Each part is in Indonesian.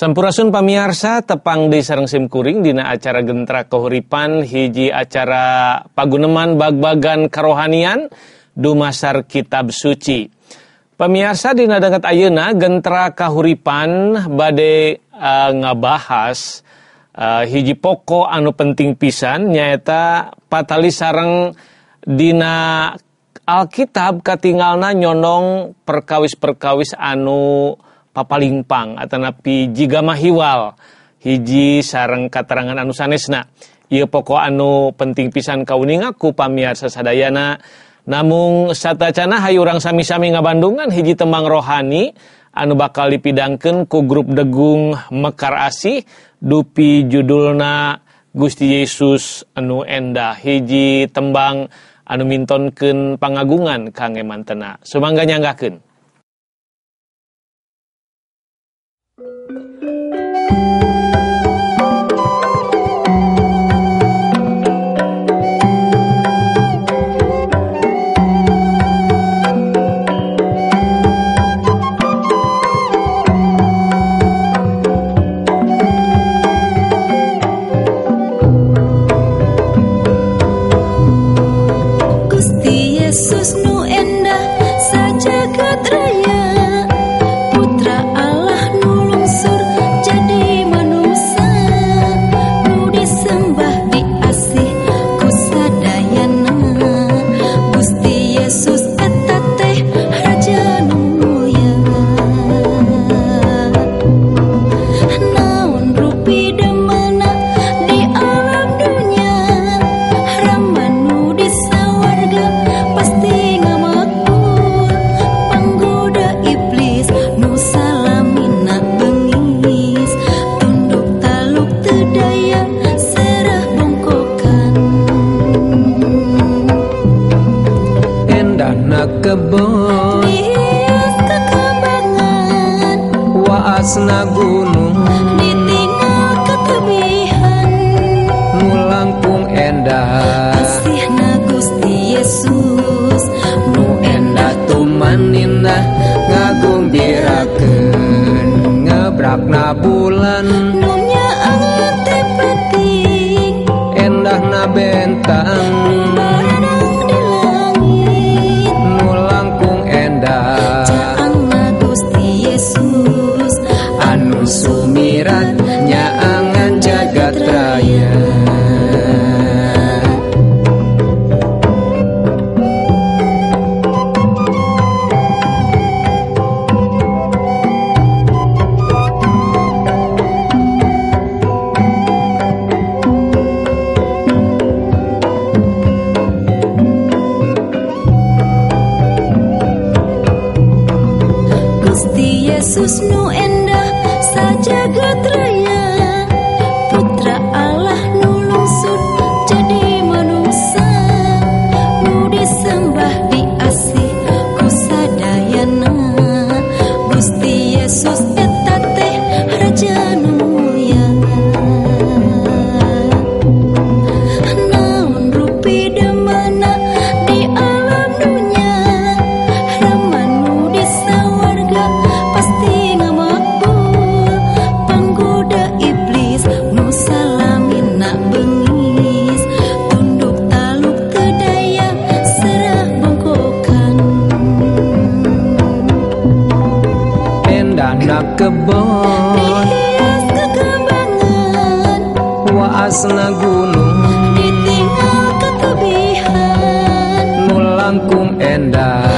Sampurasun pamiarsa tepang di sarang simkuring dina acara gentra kahuripan hiji acara paguneman bag-bagan karohanian dumasar kitab suci. Pamiarsa dina dekat ayeuna gentra kahuripan bade uh, ngabahas uh, hiji pokok anu penting pisan nyaeta patali sarang dina Alkitab katinggalna nyonong perkawis-perkawis anu papalingpang ataupi jigama hiwal hiji sarang katerangan anu sanesna. Ia pokok anu penting pisan kauningaku pamiar sesadayana namung satacana Hayu urang sami-sami ngabandungan hiji temang rohani anu bakal dipidangkan ku grup degung Mekar asih dupi judulna Gusti Yesus anu enda. Hiji tembang anu mintonken pangagungan kangge mantena. Semangga nyanggaken Yesus nu endah Packung ändern.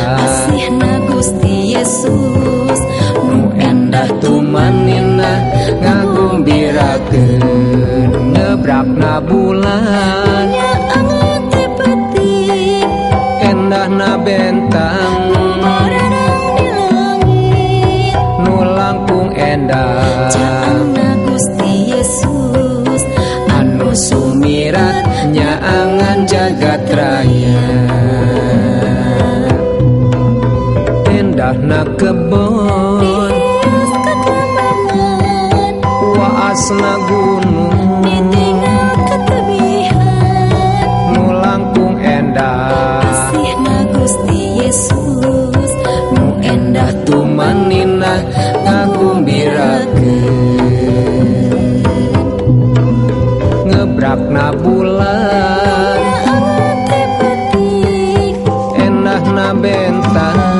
bulan. Enak na bentang.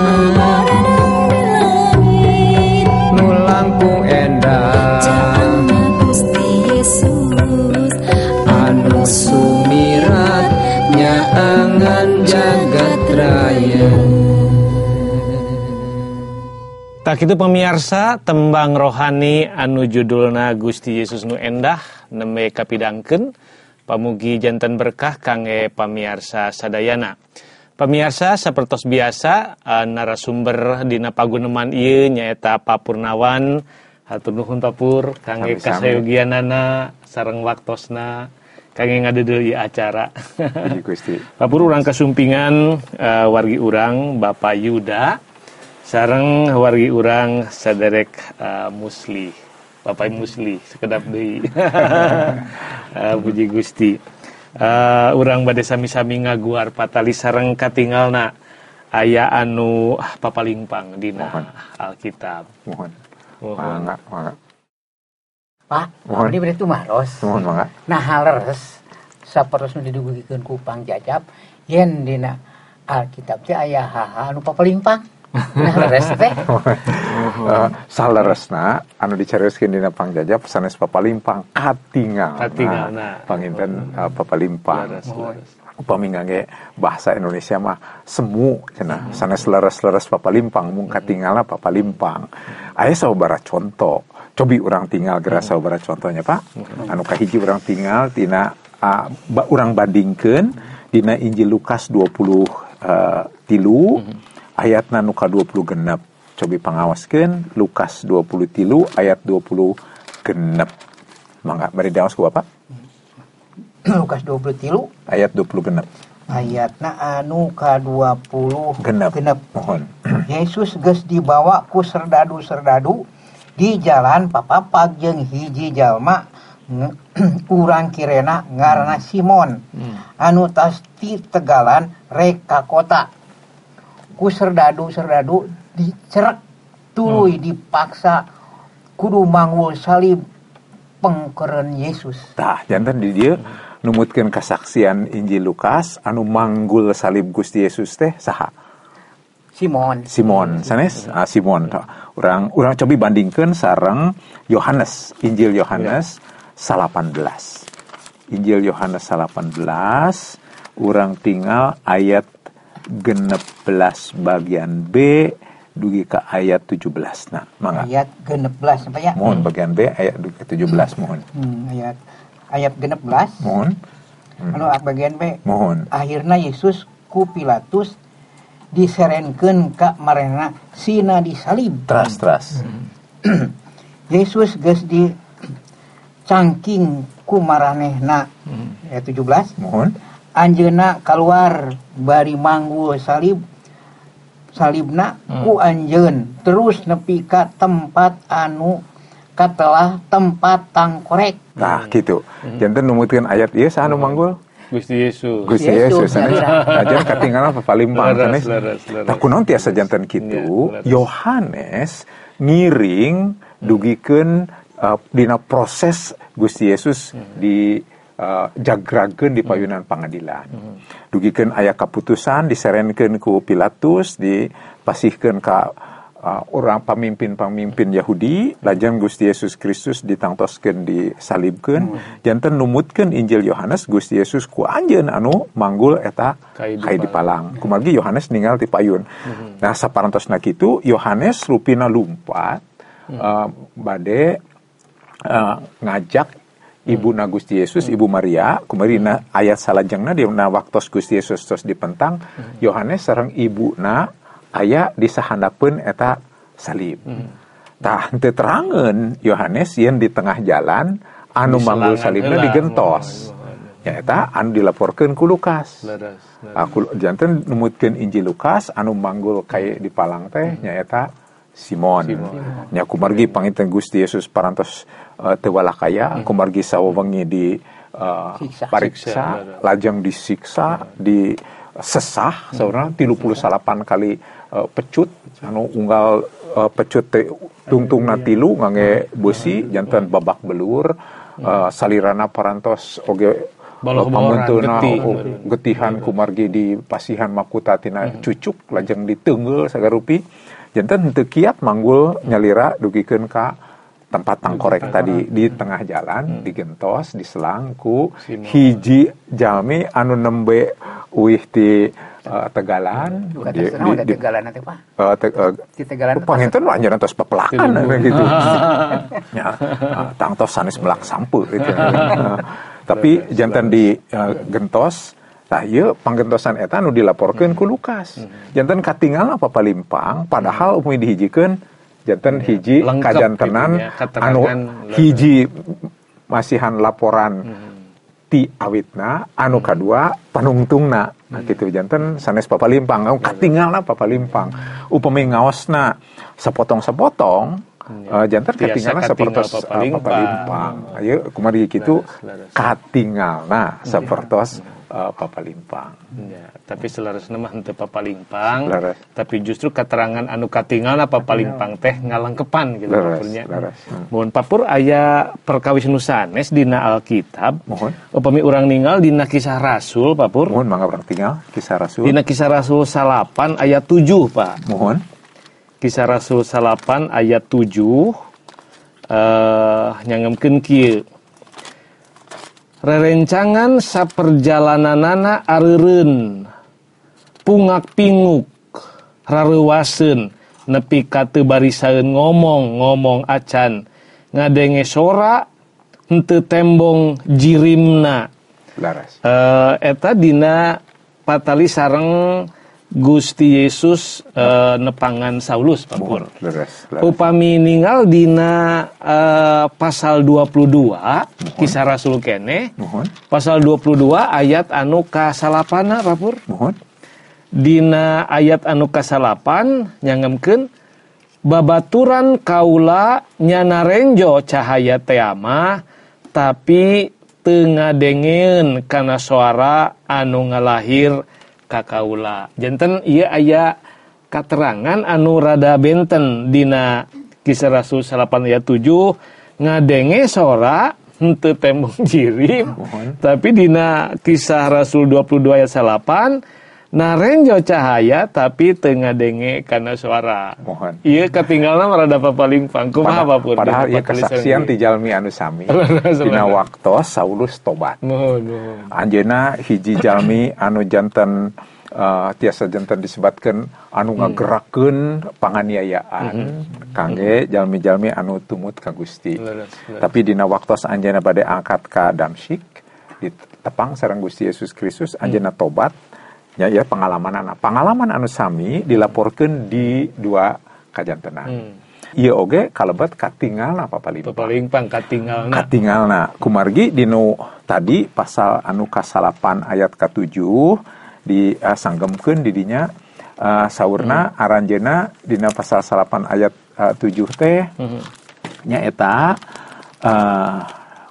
Anu sumiratnya angan Tak itu pemirsa tembang rohani anu judulna Gusti Yesus nu endah nembe kapidangkeun pamugi jantan berkah kangge pamiarsa sadayana. Pemirsa seperti biasa uh, narasumber dina paguneman ieu nyaeta Papurnawan hatur nuhun Papur kangge kasayogianana sareng waktosna. Kangge ngadedeu ieu acara. Gusti. Papur urang kasumpingan uh, wargi urang Bapak Yuda. Sarang wargi urang saderek uh, musli. Bapak musli sekedap deui uh, puji Gusti uh, urang bade sami-sami ngaguar patali sareng katinggalna aya anu ah, papalingpang dina Mohon. Alkitab Mohon. Mohon. Mangga, mangga. Pak, Mohon. ini berarti maros. Mohon mangga. Nah leres sapertos nu didugikeun ku Pang Jajab yen dina Alkitab teh aya haha anu papalimpang. Nah. Eh, saleresna anu dicarioskeun dina pangjajab sanes papalimpang katingal. Katingalna. Panginten eh, papalimpang. Upami ngangge bahasa Indonesia mah semu cenah sanes leres-leres papalimpang mung katingalna papalimpang. Aya sababaraha contoh. Cobi urang tinggal geura sababaraha contohnya Pak. Anu kahiji urang tinggal tina ah, ba, urang bandingkeun dina Injil Lukas 20 eh, tilu ayatna nu ka 20 genep. Cobi pangawaskeun Lukas 20 tilu ayat 20 genep. Mangga bari daos ku Bapak Lukas 23 ayat 20 genep. ayatna anu ka-20 Genep. genep. Mohon. Yesus geus dibawa ku serdadu-serdadu di jalan papapag jeung hiji jalma nge- urang kirena ngaranna Simon anu tas ti tegalan rek ka kota ku serdadu-serdadu dicerek tuluy dipaksa kudu manggul salib pengkeren Yesus Tah, jantan di dia numutkeun kasaksian Injil Lukas anu manggul salib Gusti Yesus teh saha? Simon Simon, sanes? Ah, Simon. Tah. Urang urang cobi bandingkeun sareng Yohanes, Injil Yohanes 18. Injil Yohanes 18 urang tinggal ayat 16 bagian B dugi ke ayat 17. Nah, mangga. ayat 16 apa ya Mohon bagian B ayat dugi ke 17 mohon. Hmm, ayat ayat 16 Mohon. anu bagian B Mohon. akhirnya Yesus ku Pilatus ka marena sina disalib Teras, teras. Yesus geus di cangking ku maranehna ayat 17 Mohon. Anjeuna keluar bari manggul salib salibna ku anjeun terus nepi ka tempat anu katelah tempat tangkorek Nah, gitu. Jantan numutkeun ayat ieu saha nu manggul? Gusti Yesus Gusti Yesus, ya. Nah, jangan katinggalan papalimpang Leres, sanes. leres, leres. Nah, tiasa jantan Iya, leres. Yohanes ngiring dugikeun uh, dina proses Gusti Yesus di uh, jagrakeun di payunan pangadilan. Dugikeun aya kaputusan diserenkeun ku Pilatus, dipasihkeun ka uh, orang pamimpin-pamimpin Yahudi, lajang Gusti Yesus Kristus ditangtoskeun disalibkeun, janten numutkeun Injil Yohanes Gusti Yesus ku anjeun anu manggul eta Kai di palang. Kumargi Yohanes ninggal di payun. Nah, saparantosna kitu Yohanes rupina lumpat uh, bade uh, ngajak Ibu na Gusti Yesus, Ibu Maria, kumarina ayat salajengna di na waktos Gusti Yesus terus dipentang, Yohanes sareng ibu na aya di sahandapeun eta salib. Tah henteu terangeun Yohanes yen di tengah jalan anu manggul salibna digentos. Mohon, Ya eta anu dilaporkeun ku Lukas. Aku jantan numutkeun Injil Lukas anu manggul kayak di palang teh nyaeta Simon. Nya kumargi panginten Gusti Yesus parantos uh, teu walakaya, kumargi sawewengi di uh, Siksa. pariksa, Siksa, lajang disiksa, di sesah saudara 38 kali uh, pecut. Anu unggal uh, pecut teh tungtungna tilu ngangge besi jantan babak belur uh, salirana parantos oge Baloh pamunteuna getih. oh, getihan kumargi di pasihan makuta tina cucuk lajeng ditenggel sagarupi jantan henteu kiat manggul nyalira dugikeun ka tempat tangkorek tadi di tengah jalan digentos diselang ku Simon. hiji jalmi anu nembe uih di uh, Tegalan Duka di, terserah udah tegalan nanti pak. uh, te, uh, Di tegalan itu Panginten tos pepelakan gitu. ya, tangtos sanes melak sampu gitu. Uh, tapi jantan di uh, gentos Nah, iya panggentosan eta nu dilaporkeun ku Lukas. Jantan katinggal apa palimpang padahal umum dihijikeun jantan hiji Lengkap kajantenan gitu ya, keterangan anu hiji masihan laporan ti awitna anu kadua panungtungna. Nah gitu jantan sanes papalimpang anu katinggalna papalimpang. Upami ngaosna sepotong-sepotong eh, jantan katinggal sapertos eh, papalimpang. ayo kumari kitu Laras, laras. Sapertos eh, papalimpang Ya, tapi selaras nama henteu papalimpang, Laras. tapi justru keterangan anu katingal papalimpang teh ngalengkepan gitu laras. Hmm. Mohon papur aya perkawis nu sanes dina Alkitab. Mohon. Upami urang ninggal dina kisah Rasul papur. mohon mangga orang tinggal kisah rasul Dina kisah Rasul salapan ayat 7, Pak. mohon Kisah Rasul salapan ayat 7 eh nyangemkeun kieu. Rerencangan saperjalananana areureun. Pungak pinguk rareuwaseun nepi ka teu barisaeun ngomong ngomong acan. Ngadenge sora henteu tembong jirimna. Laras. Eh, eta dina patali sareng Gusti Yesus eh, nepangan Saulus mohon papur. Upami ninggal dina eh, pasal 22 kisah Rasul kene. Mohon. Pasal 22 ayat anu kasalapana papur. mohon. Dina ayat anu kasalapan nyangemkeun babaturan kaula nyanarenjo cahaya teama tapi tengadengeun kana suara anu ngalahir ka kaula janten ieu aya katerangan anu rada benten dina kisah Rasul 8 ayat 7 ngadenge sora henteu tembong jirim tapi dina kisah Rasul 22 ayat 8 narenjo cahaya tapi tengah denge karena suara. Mohon. iya ketinggalan merada paling pangku Pada- apa pun padahal ia kesaksian ti jalmi anu sami. Dina waktos Saulus tobat. Mohon mohon. Anjeuna hiji jalmi anu janten eh, tiasa janten disebutkan anu ngagerakeun panganiayaan. Kangge jalmi-jalmi anu tumut ka Gusti. Tapi dina waktos anjeuna bade angkat ka Damsyik ditepang sareng Gusti Yesus Kristus anjeuna tobat ya ya pengalaman anak. Pengalaman anu sami dilaporkeun di dua kajantenan. Hmm. Ieu oge katingal paling paling pang katinggalna katinggalna kumargi dinu tadi pasal anu kasalapan ayat ke-7 di uh, sanggemkeun di dinya uh, saurna aranjeuna dina pasal salapan ayat uh, 7 teh. Nya eta uh,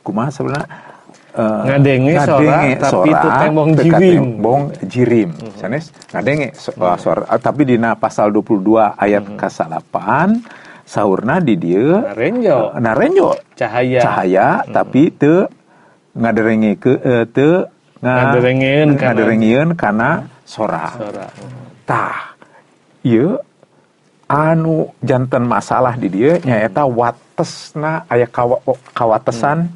kumaha sebenarnya uh, Ngadenge sora, tapi teu tembong jirim. katembong jirim sanes? Ngadenge so- uh, sora uh, tapi dina pasal 22 ayat kasalapan saurna di dieu narenjo. uh, narenjo. Cahaya. Cahaya tapi teu ngaderenge ke teu nga- Ngaderengeun ngaderengeun kana sora. suara Tah, ieu anu janten masalah di dieu nyaeta watesna aya kawa, kawatesan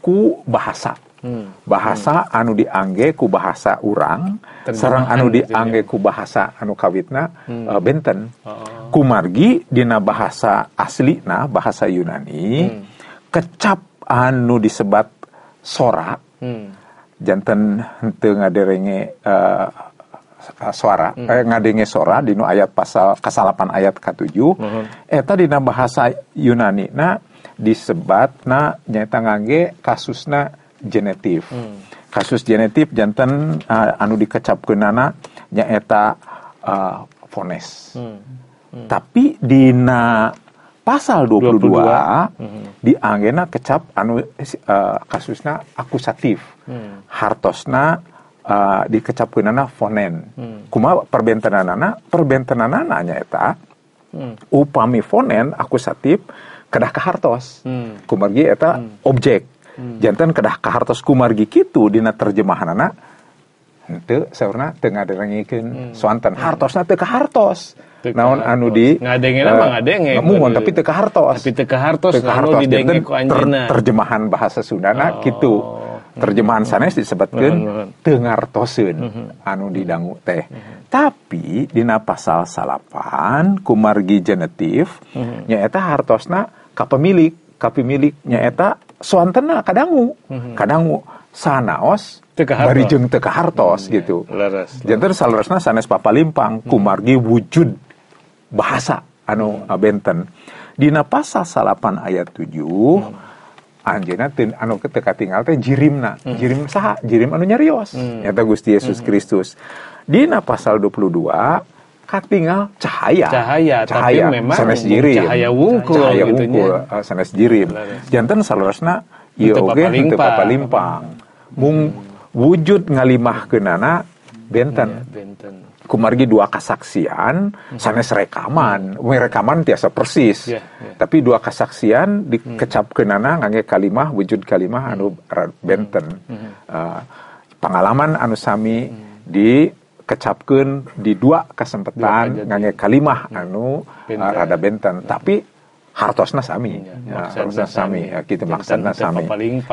ku bahasa. Hmm. Bahasa anu diangge ku bahasa urang, Terjemahan sareng anu ya. diangge ku bahasa anu kawitna eh, benten. Oh. Kumargi dina bahasa aslina bahasa Yunani kecap anu disebat sora hmm. janten henteu ngaderenge eh, suara. Eh, ngadenge sora dinu ayat pasal kasalapan ayat ke-7 eta dina bahasa Yunani na disebat na nyata ngangge kasusna genetif. Kasus genetif janten eh, anu dikecapkeunana nyaeta eh, fones. Tapi dina pasal 22, di anggena kecap anu eh, kasusna akusatif. Hartosna eh, dikecapkeunana fonen. Kumaha perbentenanana perbentenanana nyaeta upami fonen akusatif kedah ka hartos Hmm. kumargi eta objek. Jantan kedah ka hartos kumargi kitu dina terjemahanana henteu saurna teu ngaderengikeun soanten hartosna teu ka hartos Teu ka naon anu di Ngadengena eh, mah ngadenge. ngamumun tapi teu ka hartos tapi teu ka hartos Teu ka anu hartos didenge janten ku anjeunna ter- terjemahan bahasa Sundana Oh. gitu terjemahan sanes disebutkan mohon. tengartoseun anu didangu teh. Tapi dina pasal salapan kumargi genetif nyaeta hartosna ka pemilik ka pemilik nyaeta soantena kadangu. Kadangu sanaos barijeng teu ka hartos gitu. Jantan salerosna sanes papalimpang kumargi wujud bahasa anu benten. Dina pasal salapan ayat 7 anjeunna teu anu teu tinggal teh jirimna. Jirim saha? Jirim anu nyarios. Nyata Gusti Yesus Kristus. Dina pasal 22 katinggal cahaya. Cahaya, tapi memang sanes jirim. cahaya wungkul Cahaya gitu wungkul, eh, sanes jirim. Jantan salerosna ieu oge teu papalimpang. papalimpang. Mung wujud ngalimahkeunana benten Benten. Kumargi dua kesaksian sanes rekaman. We rekaman tiasa persis. Ya, ya. tapi dua kesaksian dikecapkeunana ngangge kalimah wujud kalimah anu ra- benten. Uh, pengalaman anu sami dikecapkeun di dua Dua kesempatan ngangge kalimah anu uh, Benten. rada benten. Tapi hartosna sami. Ya, ya, hartosna sami. ya maksudna teu sami.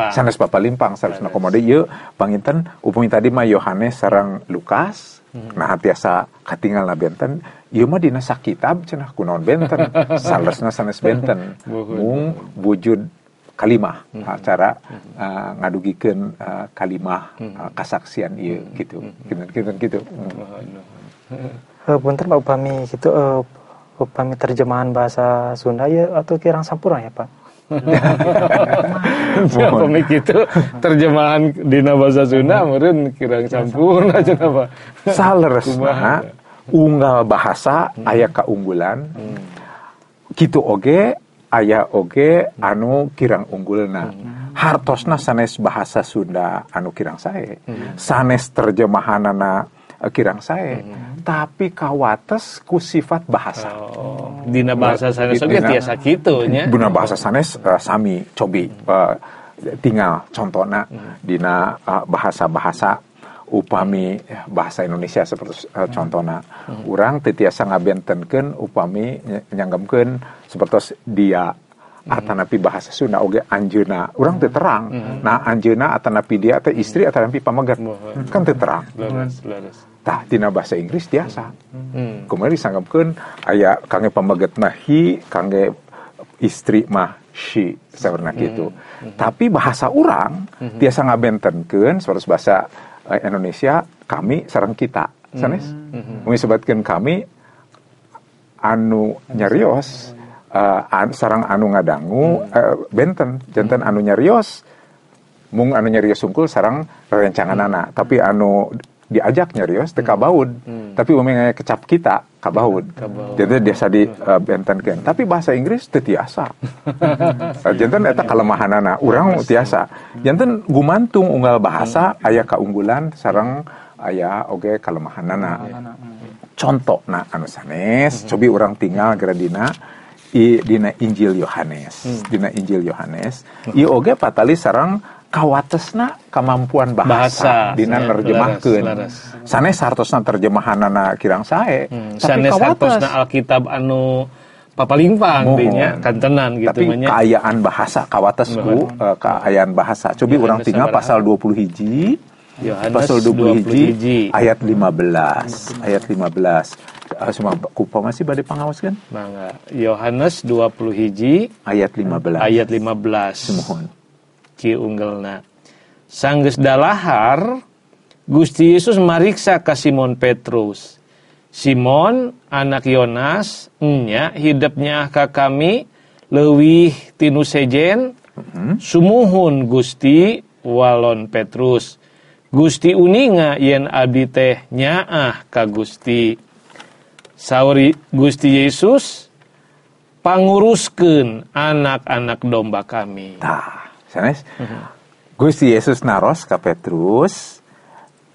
sanes papalimpang sanesna komodo ieu panginten upami tadi mah Yohanes sareng Lukas nah tiasa katinggalna benten. Ieu mah dina sakitab cenah kunaon benten? Salesna sanes benten. Mung wujud kalimah acara uh, ngadugikeun uh, kalimah uh, kasaksian ieu gitu gitu gitu gitu Eh, punten Pak upami gitu eh, upami terjemahan bahasa Sunda ya atau kirang sampurna ya Pak. Siapa mik itu? Terjemahan dina bahasa Sunda meureun kirang sampurna cenah Pak. saleresna unggal bahasa aya keunggulan gitu oge aya oge anu kirang unggulna. Hartosna sanes bahasa Sunda anu kirang sae. Sanes terjemahanana eh, kirang sae tapi kawates ku sifat bahasa. Oh, dina bahasa sanes oge Dina- tiasa kitu nya. Guna bahasa sanes eh, sami cobi eh, tinggal contohna dina eh, bahasa-bahasa upami eh, bahasa Indonesia seperti eh, contohna urang teu tiasa ngabentenkeun upami ny- nyanggemkeun seperti dia atanapi bahasa Sunda oge anjeuna. Urang teu terang. Nah anjeuna atanapi dia teh istri atanapi pamegat kan teu terang. Leres, leres. Tah dina bahasa Inggris tiasa Hmm. Kemudian disanggapkan aya kangge pamaget mah hi, kangge istri mah she, sabarna gitu. Tapi bahasa orang tiasa ngabentenkeun saurus bahasa eh, Indonesia kami sareng kita. Sanes. Mun disebutkeun kami anu nyarios eh, an, sarang anu ngadangu eh, benten janten anu nyarios mung anu nyarios sungkul sarang rencanganana tapi anu diajak nyarios teu kabaud. Tapi umumnya kecap kita? Kabaud. Jadi biasa di uh, bentenkeun tapi bahasa Inggris teu tiasa. Eh, janten eta kalemahanana urang tiasa. janten gumantung unggal bahasa aya kaunggulan sareng aya oge kalemahanana contoh nah anu sanes cobi orang tinggal gara dina i dina Injil Yohanes. Dina Injil Yohanes. Ieu oge patali sareng kawatesna kemampuan bahasa, Bahasa. dina Ya, nerjemahkeun sanes hartosna terjemahanana kirang sae Hmm, tapi Sanes kawates hartosna Alkitab anu papalimpang dinya kantenan gitu tapi mah nya. keayaan bahasa kawatesku eh, keayaan bahasa cobi Yohanes orang tinggal sabaraha? pasal 20 hiji Yohanes pasal 20 20 hiji hiji. ayat 15 ayat 15 Eh, semua kupa masih badai pengawas kan Mangga. Yohanes 20 hiji ayat 15 ayat 15. Mohon. Ki unggelna. Sanggeus dalahar Gusti Yesus mariksa ka Simon Petrus. Simon anak Yonas nya hidupnya ka kami leuwih tinu sejen sumuhun Gusti walon Petrus. Gusti uninga yen abdi teh nyaah ka Gusti. Sauri Gusti Yesus panguruskeun anak-anak domba kami. Tah, sanes Gusti Yesus naros ka Petrus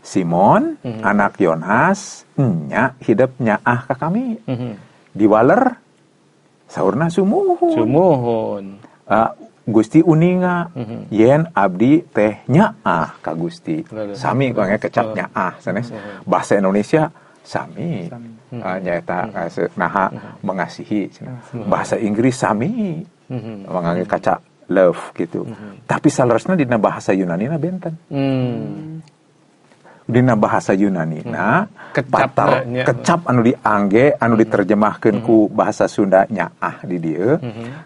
Simon anak Yonas nya hidup nyaah ka kami. Mhm. diwaler saurna sumuhun. Sumuhun. Ah, Gusti uninga yen abdi teh nyaah ka Gusti. Lalu. sami kangge kecap nyaah sanes bahasa Indonesia sami. Ah, nyaeta ah, se- naha mengasihi bahasa Inggris sami. Mhm. mangangge kaca love gitu. Tapi salerosna dina bahasa Yunani na benten. Hmm. Dina bahasa Yunani na Kecap patar na kecap anu diangge anu diterjemahkeun ku bahasa Sunda nyaah di dieu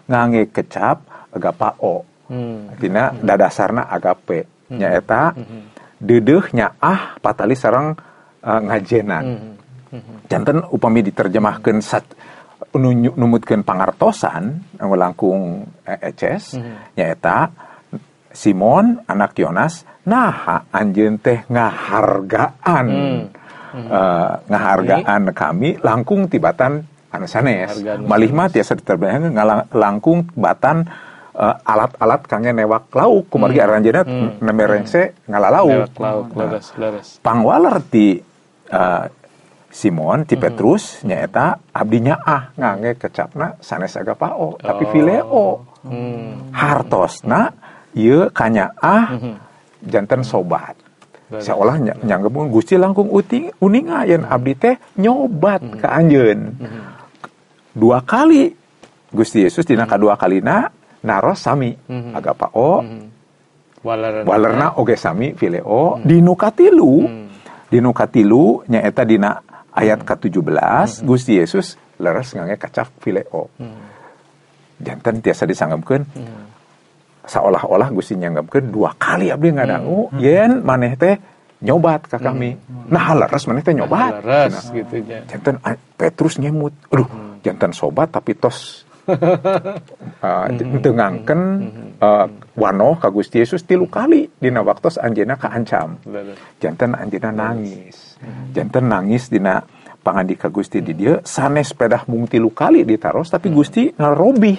ngangge kecap agapao. Hmm. Artinya dadasarna agape nyaeta deudeuh nyaah patali sareng uh, ngajenan. Janten upami diterjemahkeun sat numutkeun pangartosan anu langkung eh, eces nyaeta Simon anak Yonas nah anjeun teh ngahargaan. Eh, ngahargaan kami langkung tibatan anu sanes Hargaan malih mah tiasa diterjemahkeun ngalang- langkung batan eh, alat-alat kangge newak lauk. Kumargi aranjeunna nemerengse ngalalauk. Lewat lauk, leres, leres. pangwaler ti eh, Simon ti Petrus nyaeta abdinya ah ngangge kecapna sanes agapao tapi fileo. Hmm. hartosna ieu kanyaah janten sobat. Seolah ny- nyanggemun Gusti langkung uting uninga yen abdi teh nyobat ka anjeun. Dua kali. Gusti Yesus dina kadua kalina naros sami. Agapao Walarana. walerna. Oge sami fileo. Di nu katilu di nu katilu nyaeta dina ayat ke-17 Gusti Yesus leres ngangge kacap fileo. Janten tiasa disanggapkeun seolah-olah Gusti nyanggapkeun dua kali abdi ngadangu yen maneh teh nyobat ka kami. Nah leres maneh teh nyobat. Leres Cenah. gitu nya. janten ah, Petrus nyemut aduh janten sobat tapi tos. Uh, tengangken uh, wano ka Gusti Yesus tilu kali dina waktos anjeuna kaancam Leres. janten anjeuna nangis janten nangis dina pangandika Gusti di dieu. Sanes pedah mung tilu kali ditaros tapi Gusti ngarobih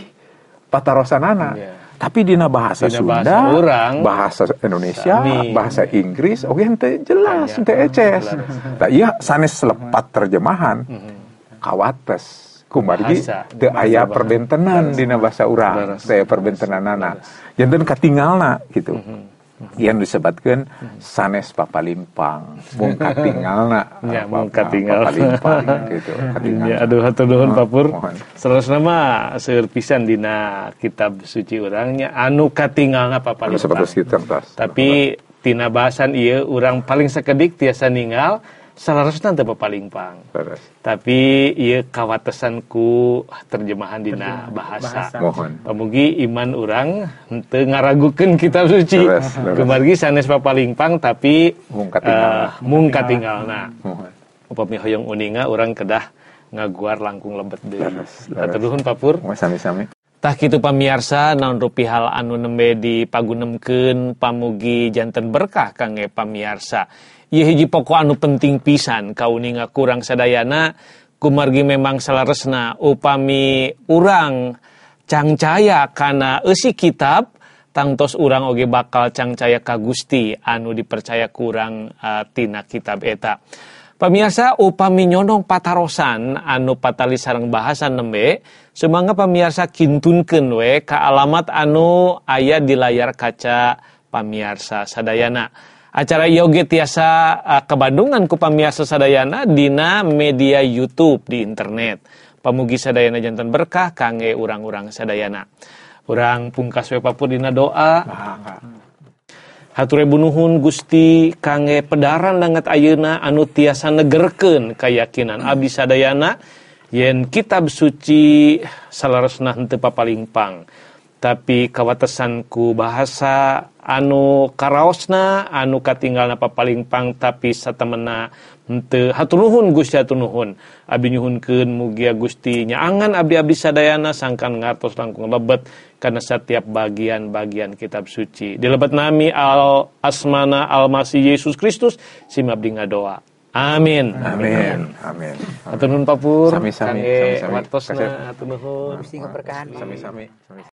patarosanana. Iya. tapi dina bahasa Dina Sunda bahasa urang, bahasa Indonesia sami. bahasa Inggris oke ente jelas ente eces. nah iya sanes selepat terjemahan. Kawates. Kumargi Bahasa. teu Bahasa aya bahasa. perbentenan dina bahasa. urang Leres. teu aya perbentenanana janten katingalna gitu yang disebutkan sanes papalimpang mung katingalna Ya, mung katingal. papalimpang gitu katingal Ya, aduh hatur nuhun Mohon, Papur. Seterusnya mah seueur pisan dina kitab suci urangnya anu katinggalna anu papalimpang. tas Tapi tina bahasan ieu urang paling sakedik tiasa ninggal salarosna teu papalimpang. Leres. Tapi ieu kawatesan ku terjemahan dina bahasa. bahasa. mohon Pamugi iman orang henteu ngaragukeun kitab suci. Leres, leres. Kumargi sanes papalimpang tapi Mung katinggalna. eh, mung katinggalna. mohon Upami hoyong uninga orang kedah ngaguar langkung lebet deui. Hatur nuhun Papur. Sami-sami Tah kitu pamiarsa naon rupi hal anu nembe dipagunemkeun pamugi janten berkah kangge pamiarsa. hiji pokok anu penting pisan. Kauninga kurang sadayana kumargi memang salaresna. Upami urang cangcaya kana esi kitab tangtos urang oge bakal cangcaya ka Gusti. Anu dipercaya kurang uh, tina kitab eta. Pemirsa upami nyonong patarosan anu patali sarang bahasa nembe semangga pemirsa kintunkeun we ka alamat anu aya di layar kaca pamirsa sadayana. Acara ieu oge tiasa uh, kebandungan ku pamirsa sadayana dina media YouTube di internet. Pamugi sadayana jantan berkah kangge urang-urang sadayana. Urang pungkas we dina doa. Hature bunuhun Gusti kangge pedaran danget ayeuna anu tiasa negerkeun keyakinan abdi sadayana yen kitab suci salaresna henteu papalingpang tapi kawatesan ku bahasa anu karaosna anu katinggalna papalingpang tapi satemena henteu hatur nuhun Gusti hatur nuhun abdi nyuhunkeun mugia Gusti nyaangan abdi-abdi sadayana sangkan ngartos langkung lebet karena setiap bagian-bagian kitab suci. Di lebat nami al asmana al masih Yesus Kristus simabdi ngadoa. Amin. amin amin Hatur nuhun papur. Sami-sami, Kangge sami-sami. watosna Kasih. hatur nuhun. Gusti ngeberkahan. sami-sami sami Gusti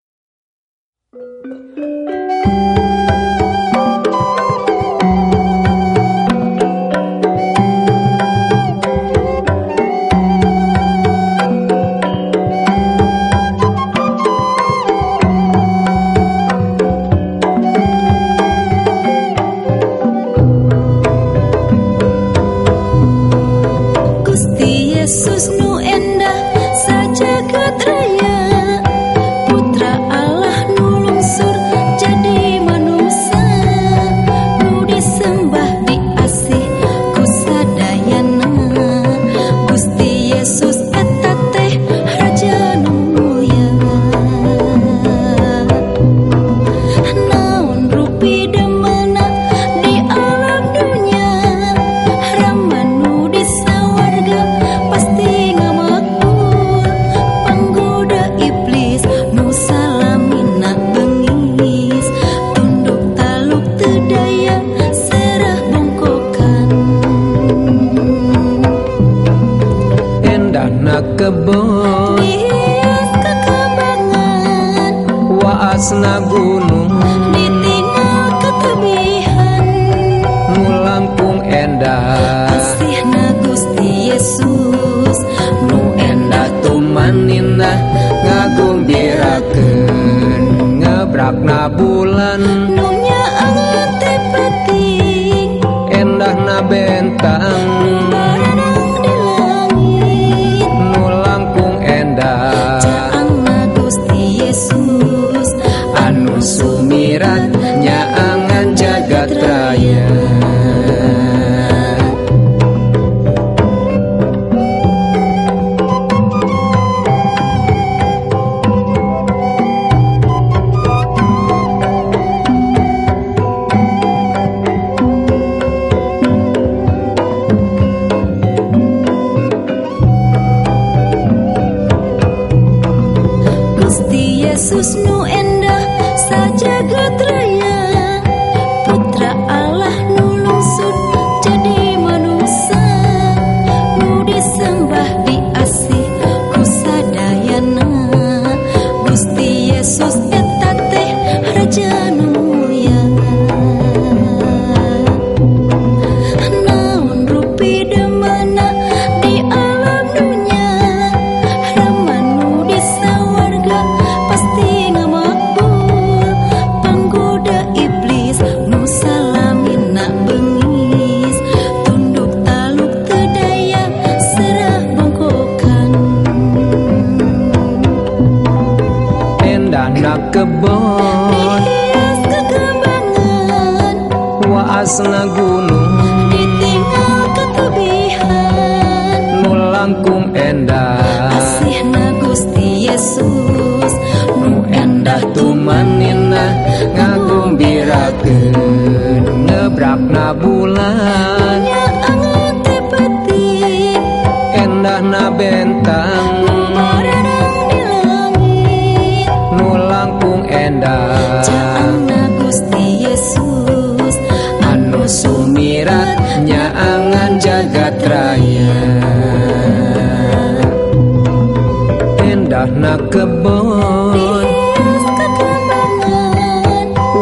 Indah na kebon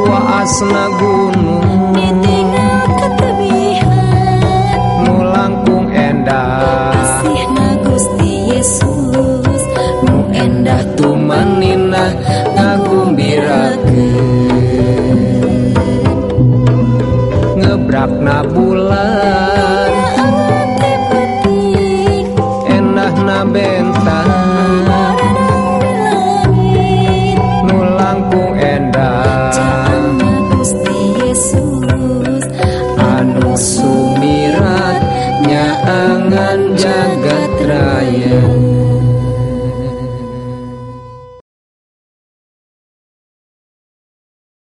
Waasna